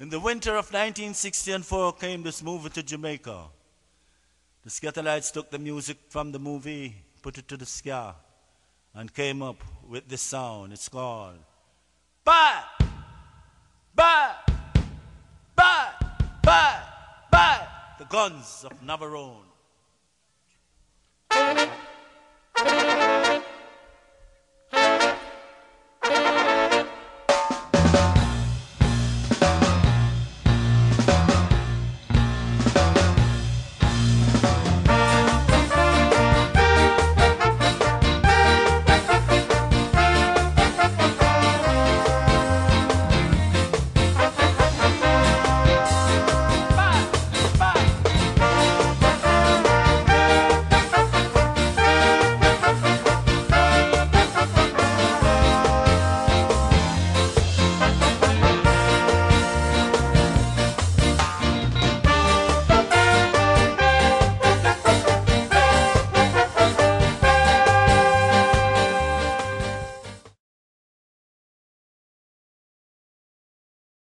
In the winter of 1964 came this movie to Jamaica. The Skatalites took the music from the movie, put it to the ska, and came up with this sound. It's called Bye! Bye! Bye! Bye! Bye! The Guns of Navarone.